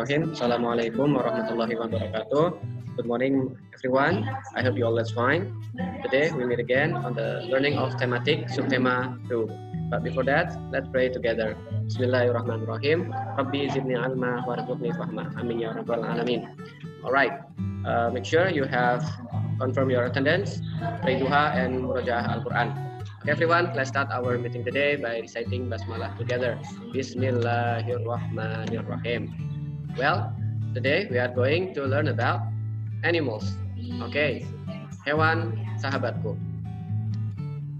Bismillahirrahmanirrahim. Assalamualaikum warahmatullahi wabarakatuh. Good morning, everyone. I hope you all is fine. Today we meet again on the learning of thematic subtema 2. But before that, let's pray together. Bismillahirrahmanirrahim. Rabbi zidni alma warzuqni fahma. Amin ya rabbal alamin. Alright, uh, make sure you have confirmed your attendance, pray duha, and murajaah Al-Quran. Okay, everyone, let's start our meeting today by reciting basmalah together. Bismillahirrahmanirrahim. Well, today we are going to learn about animals. Oke, okay. hewan sahabatku.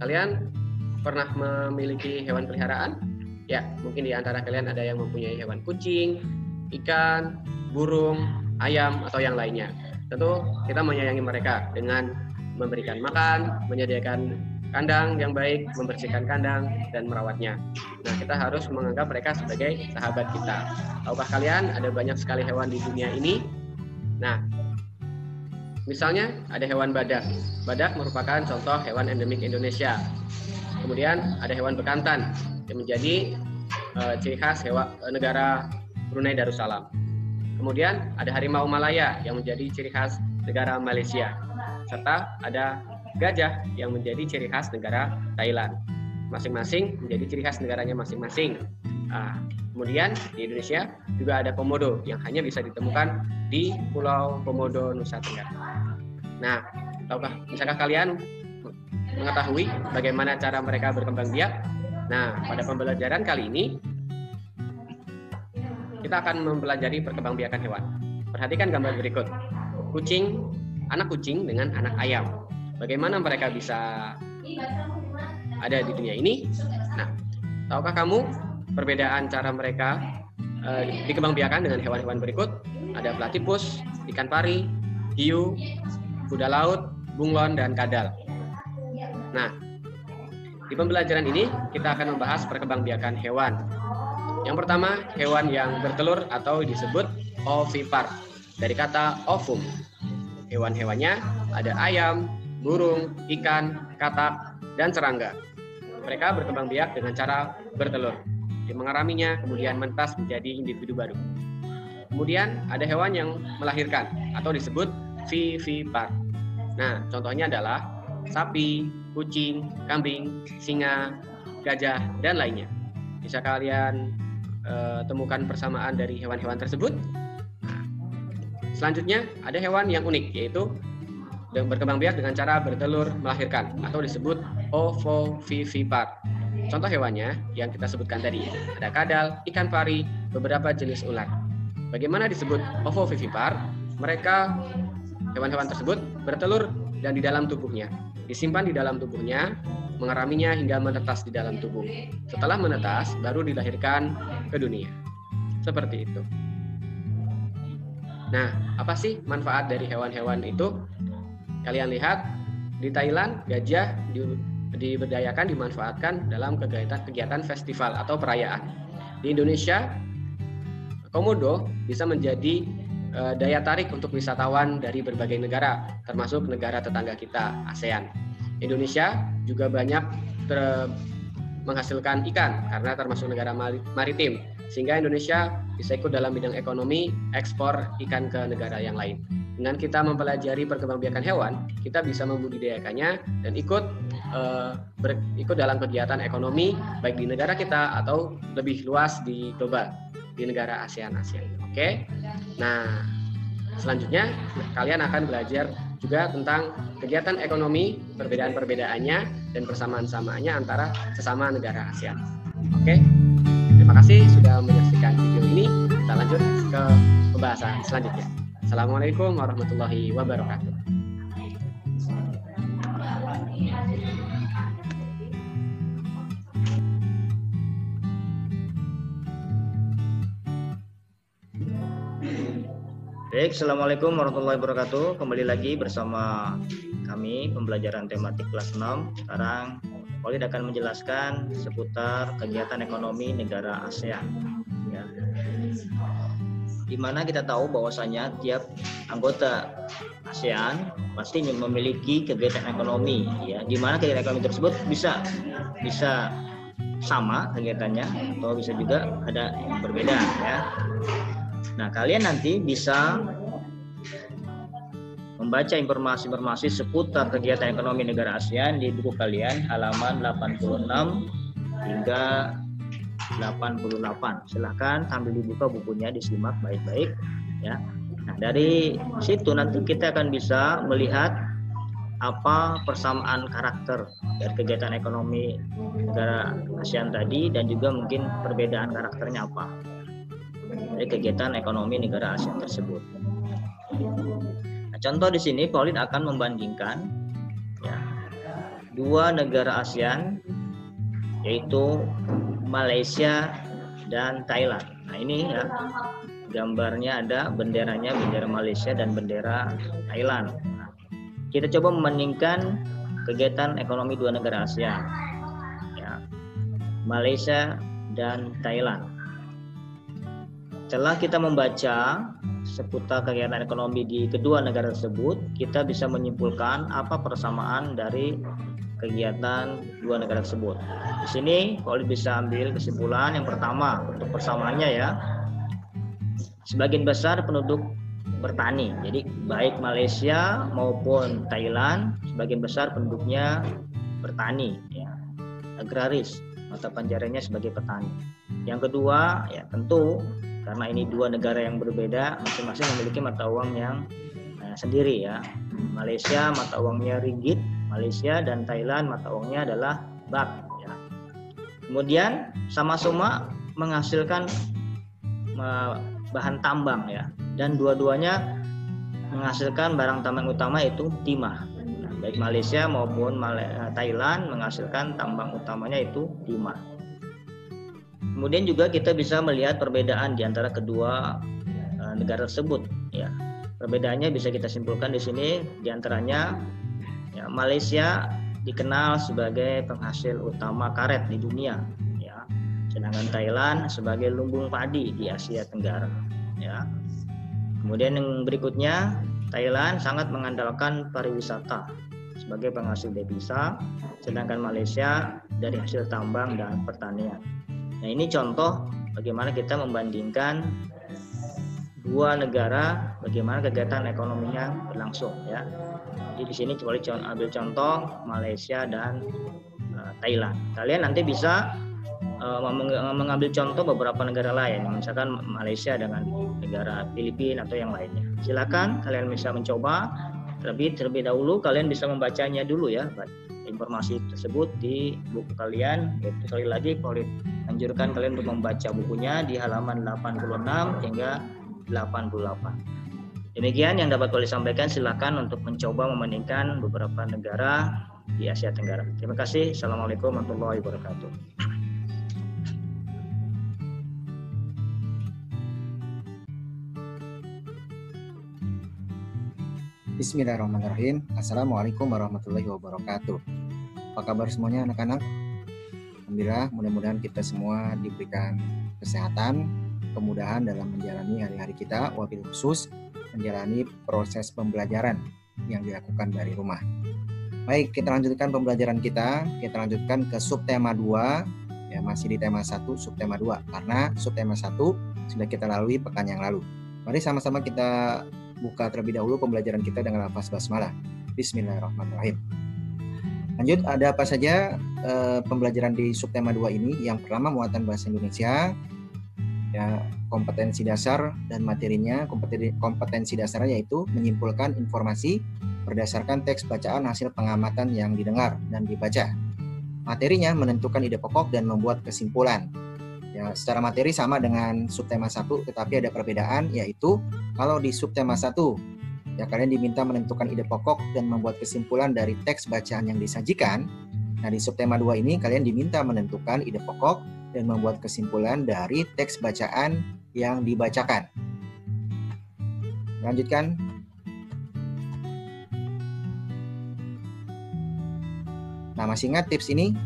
Kalian pernah memiliki hewan peliharaan? Ya, mungkin di antara kalian ada yang mempunyai hewan kucing, ikan, burung, ayam, atau yang lainnya. Tentu kita menyayangi mereka dengan memberikan makan, menyediakan kandang yang baik, membersihkan kandang, dan merawatnya. Nah, kita harus menganggap mereka sebagai sahabat kita. Tahukah kalian ada banyak sekali hewan di dunia ini? Nah, misalnya ada hewan badak. Badak merupakan contoh hewan endemik Indonesia. Kemudian ada hewan bekantan yang menjadi uh, ciri khas hewan uh, negara Brunei Darussalam. Kemudian ada harimau Malaya yang menjadi ciri khas negara Malaysia. Serta ada gajah yang menjadi ciri khas negara Thailand. Masing-masing menjadi ciri khas negaranya masing-masing. Nah, kemudian di Indonesia juga ada komodo yang hanya bisa ditemukan di Pulau Komodo Nusa Tenggara. Nah, tahukah misalkan kalian mengetahui bagaimana cara mereka berkembang biak? Nah, pada pembelajaran kali ini kita akan mempelajari perkembangbiakan hewan. Perhatikan gambar berikut. Kucing, anak kucing dengan anak ayam. Bagaimana mereka bisa ada di dunia ini? Nah, tahukah kamu perbedaan cara mereka uh, dikembangbiakan dengan hewan-hewan berikut? Ada platypus, ikan pari, hiu, kuda laut, bunglon, dan kadal. Nah, di pembelajaran ini kita akan membahas perkembangbiakan hewan. Yang pertama, hewan yang bertelur atau disebut ovipar dari kata ovum. Hewan-hewannya ada ayam, burung, ikan, katak, dan serangga. Mereka berkembang biak dengan cara bertelur. Di mengaraminya kemudian mentas menjadi individu baru. Kemudian ada hewan yang melahirkan atau disebut vivipar. Nah, contohnya adalah sapi, kucing, kambing, singa, gajah, dan lainnya. Bisa kalian e, temukan persamaan dari hewan-hewan tersebut? Nah, selanjutnya ada hewan yang unik yaitu berkembang biak dengan cara bertelur melahirkan atau disebut ovovivipar. Contoh hewannya yang kita sebutkan tadi ada kadal, ikan pari, beberapa jenis ular. Bagaimana disebut ovovivipar? Mereka hewan-hewan tersebut bertelur dan di dalam tubuhnya, disimpan di dalam tubuhnya, mengeraminya hingga menetas di dalam tubuh. Setelah menetas, baru dilahirkan ke dunia. Seperti itu. Nah, apa sih manfaat dari hewan-hewan itu? Kalian lihat di Thailand gajah di, diberdayakan dimanfaatkan dalam kegiatan kegiatan festival atau perayaan. Di Indonesia komodo bisa menjadi e, daya tarik untuk wisatawan dari berbagai negara termasuk negara tetangga kita ASEAN. Indonesia juga banyak ter, menghasilkan ikan karena termasuk negara maritim sehingga Indonesia bisa ikut dalam bidang ekonomi ekspor ikan ke negara yang lain. Dengan kita mempelajari perkembangbiakan hewan, kita bisa membudidayakannya dan ikut uh, ber, ikut dalam kegiatan ekonomi baik di negara kita atau lebih luas di global di negara ASEAN ASEAN. Oke. Okay? Nah, selanjutnya kalian akan belajar juga tentang kegiatan ekonomi, perbedaan-perbedaannya dan persamaan-samaannya antara sesama negara ASEAN. Oke. Okay? Terima kasih sudah menyaksikan video ini. Kita lanjut ke pembahasan selanjutnya. Assalamualaikum warahmatullahi wabarakatuh. Baik, Assalamualaikum warahmatullahi wabarakatuh. Kembali lagi bersama kami pembelajaran tematik kelas 6. Sekarang Walid akan menjelaskan seputar kegiatan ekonomi negara ASEAN di mana kita tahu bahwasanya tiap anggota ASEAN pasti memiliki kegiatan ekonomi ya. Di mana kegiatan ekonomi tersebut bisa bisa sama kegiatannya atau bisa juga ada yang berbeda ya. Nah, kalian nanti bisa membaca informasi-informasi seputar kegiatan ekonomi negara ASEAN di buku kalian halaman 86 hingga 88. Silahkan sambil dibuka bukunya disimak baik-baik ya. Nah, dari situ nanti kita akan bisa melihat apa persamaan karakter dari kegiatan ekonomi negara ASEAN tadi dan juga mungkin perbedaan karakternya apa dari kegiatan ekonomi negara ASEAN tersebut. Nah, contoh di sini Pauline akan membandingkan ya, dua negara ASEAN yaitu Malaysia dan Thailand. Nah ini ya gambarnya ada benderanya bendera Malaysia dan bendera Thailand. Kita coba membandingkan kegiatan ekonomi dua negara ASEAN, ya, Malaysia dan Thailand. Setelah kita membaca seputar kegiatan ekonomi di kedua negara tersebut, kita bisa menyimpulkan apa persamaan dari kegiatan dua negara tersebut. Di sini kalau bisa ambil kesimpulan yang pertama untuk persamaannya ya. Sebagian besar penduduk bertani. Jadi baik Malaysia maupun Thailand sebagian besar penduduknya bertani ya. Agraris, mata pencariannya sebagai petani. Yang kedua ya tentu karena ini dua negara yang berbeda masing-masing memiliki mata uang yang eh, sendiri ya. Malaysia mata uangnya ringgit, Malaysia dan Thailand mata uangnya adalah baht ya. Kemudian sama-sama menghasilkan bahan tambang ya dan dua-duanya menghasilkan barang tambang utama yaitu timah. Nah, baik Malaysia maupun eh, Thailand menghasilkan tambang utamanya itu timah. Kemudian juga kita bisa melihat perbedaan di antara kedua uh, negara tersebut. Ya, perbedaannya bisa kita simpulkan di sini di antaranya ya, Malaysia dikenal sebagai penghasil utama karet di dunia, ya, sedangkan Thailand sebagai lumbung padi di Asia Tenggara. Ya, Kemudian yang berikutnya, Thailand sangat mengandalkan pariwisata sebagai penghasil devisa, sedangkan Malaysia dari hasil tambang dan pertanian. Nah ini contoh bagaimana kita membandingkan dua negara, bagaimana kegiatan ekonominya berlangsung ya. Jadi di sini coba ambil contoh Malaysia dan uh, Thailand. Kalian nanti bisa uh, mengambil contoh beberapa negara lain, misalkan Malaysia dengan negara Filipina atau yang lainnya. Silakan kalian bisa mencoba terlebih terlebih dahulu kalian bisa membacanya dulu ya informasi tersebut di buku kalian yaitu sekali lagi kalau anjurkan kalian untuk membaca bukunya di halaman 86 hingga 88 demikian yang dapat kalian sampaikan silakan untuk mencoba membandingkan beberapa negara di Asia Tenggara terima kasih assalamualaikum warahmatullahi wabarakatuh Bismillahirrahmanirrahim. Assalamualaikum warahmatullahi wabarakatuh. Apa kabar semuanya anak-anak? Alhamdulillah, mudah-mudahan kita semua diberikan kesehatan, kemudahan dalam menjalani hari-hari kita, wabil khusus menjalani proses pembelajaran yang dilakukan dari rumah. Baik, kita lanjutkan pembelajaran kita. Kita lanjutkan ke subtema 2, ya masih di tema 1, subtema 2. Karena subtema 1 sudah kita lalui pekan yang lalu. Mari sama-sama kita buka terlebih dahulu pembelajaran kita dengan lafaz basmalah. Bismillahirrahmanirrahim. Lanjut, ada apa saja e, pembelajaran di subtema 2 ini? Yang pertama muatan bahasa Indonesia, ya kompetensi dasar dan materinya. Kompetensi, kompetensi dasarnya yaitu menyimpulkan informasi berdasarkan teks bacaan hasil pengamatan yang didengar dan dibaca. Materinya menentukan ide pokok dan membuat kesimpulan. Ya, secara materi sama dengan subtema 1, tetapi ada perbedaan yaitu kalau di subtema 1 ya kalian diminta menentukan ide pokok dan membuat kesimpulan dari teks bacaan yang disajikan. Nah, di subtema 2 ini kalian diminta menentukan ide pokok dan membuat kesimpulan dari teks bacaan yang dibacakan. Lanjutkan. Nah, masih ingat tips ini?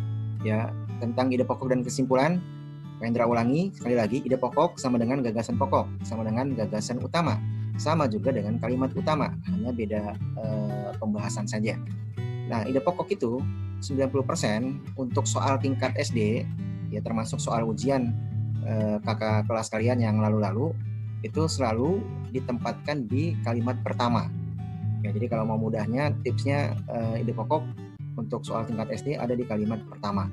Ya, tentang ide pokok dan kesimpulan Rendra ulangi sekali lagi, ide pokok sama dengan gagasan pokok, sama dengan gagasan utama, sama juga dengan kalimat utama, hanya beda e, pembahasan saja. Nah, ide pokok itu 90% untuk soal tingkat SD, ya termasuk soal ujian e, kakak kelas kalian yang lalu-lalu, itu selalu ditempatkan di kalimat pertama. Ya, jadi kalau mau mudahnya tipsnya uh, ide pokok untuk soal tingkat SD ada di kalimat pertama.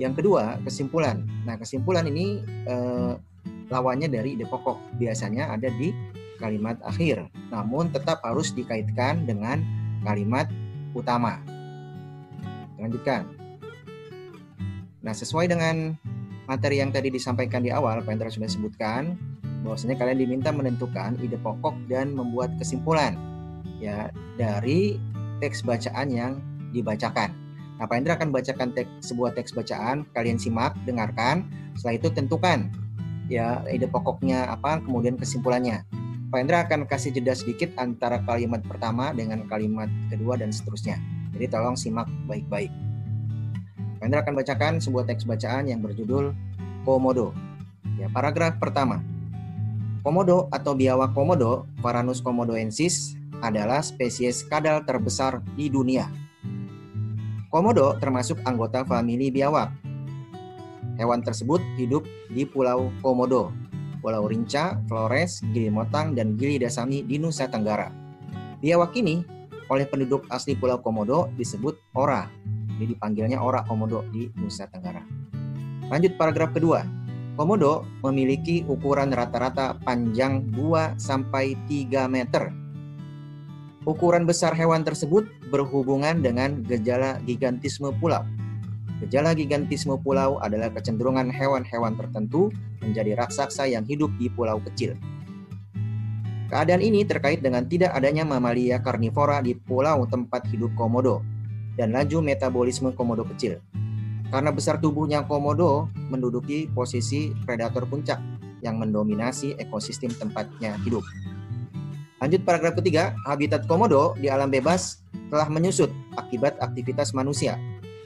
Yang kedua, kesimpulan. Nah, kesimpulan ini uh, lawannya dari ide pokok. Biasanya ada di kalimat akhir, namun tetap harus dikaitkan dengan kalimat utama. Lanjutkan. Nah, sesuai dengan materi yang tadi disampaikan di awal, Pak Indra sudah sebutkan bahwasanya kalian diminta menentukan ide pokok dan membuat kesimpulan ya dari teks bacaan yang dibacakan. Nah, Pak Indra akan bacakan teks, sebuah teks bacaan, kalian simak, dengarkan, setelah itu tentukan ya ide pokoknya apa, kemudian kesimpulannya. Pak Indra akan kasih jeda sedikit antara kalimat pertama dengan kalimat kedua dan seterusnya. Jadi tolong simak baik-baik. Pak akan bacakan sebuah teks bacaan yang berjudul Komodo. Ya, paragraf pertama. Komodo atau biawak komodo, Varanus komodoensis, adalah spesies kadal terbesar di dunia. Komodo termasuk anggota famili biawak. Hewan tersebut hidup di Pulau Komodo, Pulau Rinca, Flores, Gili Motang, dan Gili Dasami di Nusa Tenggara. Biawak ini oleh penduduk asli Pulau Komodo disebut ora. Jadi dipanggilnya ora Komodo di Nusa Tenggara. Lanjut paragraf kedua. Komodo memiliki ukuran rata-rata panjang 2 sampai 3 meter. Ukuran besar hewan tersebut berhubungan dengan gejala gigantisme pulau Gejala gigantisme pulau adalah kecenderungan hewan-hewan tertentu menjadi raksasa yang hidup di pulau kecil. Keadaan ini terkait dengan tidak adanya mamalia karnivora di pulau tempat hidup komodo dan laju metabolisme komodo kecil. Karena besar tubuhnya komodo menduduki posisi predator puncak yang mendominasi ekosistem tempatnya hidup. Lanjut paragraf ketiga, habitat komodo di alam bebas telah menyusut akibat aktivitas manusia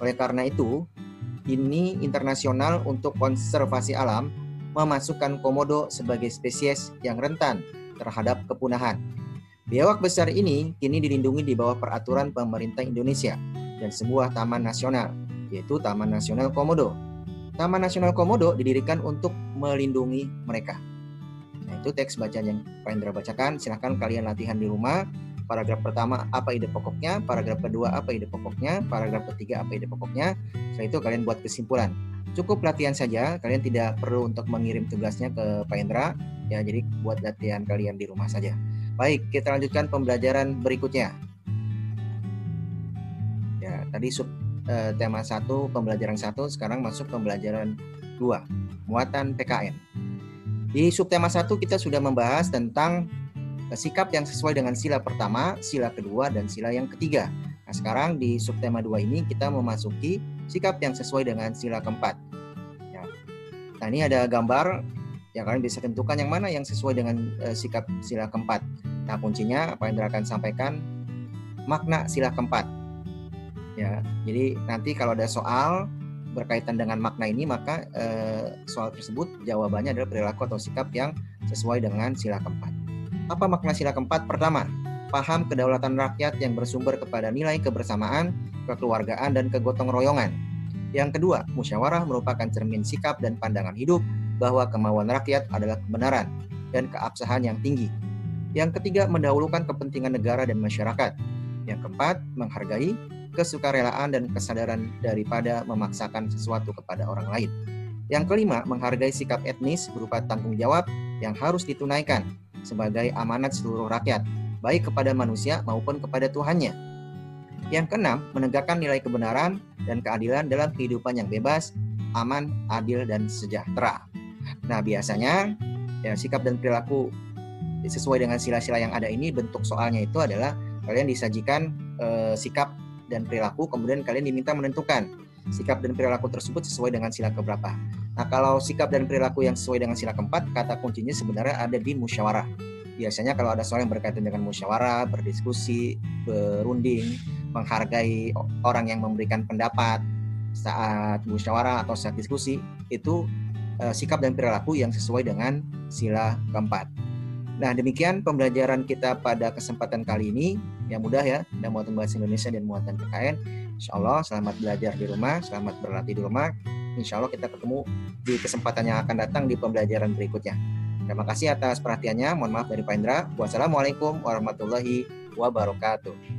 oleh karena itu, ini internasional untuk konservasi alam memasukkan komodo sebagai spesies yang rentan terhadap kepunahan. Biawak besar ini kini dilindungi di bawah peraturan pemerintah Indonesia dan sebuah taman nasional, yaitu Taman Nasional Komodo. Taman Nasional Komodo didirikan untuk melindungi mereka. Nah, itu teks bacaan yang Pak Indra bacakan. Silahkan kalian latihan di rumah paragraf pertama apa ide pokoknya, paragraf kedua apa ide pokoknya, paragraf ketiga apa ide pokoknya. Setelah itu kalian buat kesimpulan. Cukup latihan saja, kalian tidak perlu untuk mengirim tugasnya ke Pak Indra. Ya, jadi buat latihan kalian di rumah saja. Baik, kita lanjutkan pembelajaran berikutnya. Ya, tadi sub eh, tema satu pembelajaran satu, sekarang masuk pembelajaran dua, muatan PKN. Di subtema satu kita sudah membahas tentang sikap yang sesuai dengan sila pertama, sila kedua, dan sila yang ketiga. Nah, sekarang di subtema 2 ini kita memasuki sikap yang sesuai dengan sila keempat. Ya. Nah, ini ada gambar yang kalian bisa tentukan yang mana yang sesuai dengan uh, sikap sila keempat. Nah, kuncinya apa yang akan sampaikan makna sila keempat. Ya, jadi nanti kalau ada soal berkaitan dengan makna ini maka uh, soal tersebut jawabannya adalah perilaku atau sikap yang sesuai dengan sila keempat. Apa makna sila keempat? Pertama, paham kedaulatan rakyat yang bersumber kepada nilai kebersamaan, kekeluargaan, dan kegotong royongan. Yang kedua, musyawarah merupakan cermin sikap dan pandangan hidup bahwa kemauan rakyat adalah kebenaran dan keabsahan yang tinggi. Yang ketiga, mendahulukan kepentingan negara dan masyarakat. Yang keempat, menghargai kesukarelaan dan kesadaran daripada memaksakan sesuatu kepada orang lain. Yang kelima, menghargai sikap etnis berupa tanggung jawab yang harus ditunaikan sebagai amanat seluruh rakyat, baik kepada manusia maupun kepada Tuhannya. Yang keenam, menegakkan nilai kebenaran dan keadilan dalam kehidupan yang bebas, aman, adil, dan sejahtera. Nah, biasanya ya, sikap dan perilaku sesuai dengan sila-sila yang ada ini bentuk soalnya itu adalah kalian disajikan e, sikap dan perilaku kemudian kalian diminta menentukan sikap dan perilaku tersebut sesuai dengan sila keberapa. Nah, kalau sikap dan perilaku yang sesuai dengan sila keempat, kata kuncinya sebenarnya ada di musyawarah. Biasanya kalau ada soal yang berkaitan dengan musyawarah, berdiskusi, berunding, menghargai orang yang memberikan pendapat saat musyawarah atau saat diskusi, itu eh, sikap dan perilaku yang sesuai dengan sila keempat. Nah, demikian pembelajaran kita pada kesempatan kali ini. Yang mudah ya, dan muatan bahasa Indonesia dan muatan PKN. Insya Allah selamat belajar di rumah, selamat berlatih di rumah. Insya Allah kita ketemu di kesempatan yang akan datang di pembelajaran berikutnya. Terima kasih atas perhatiannya. Mohon maaf dari Pak Indra. Wassalamualaikum warahmatullahi wabarakatuh.